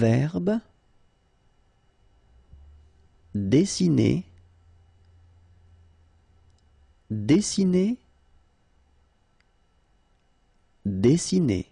Verbe dessiner dessiner dessiner.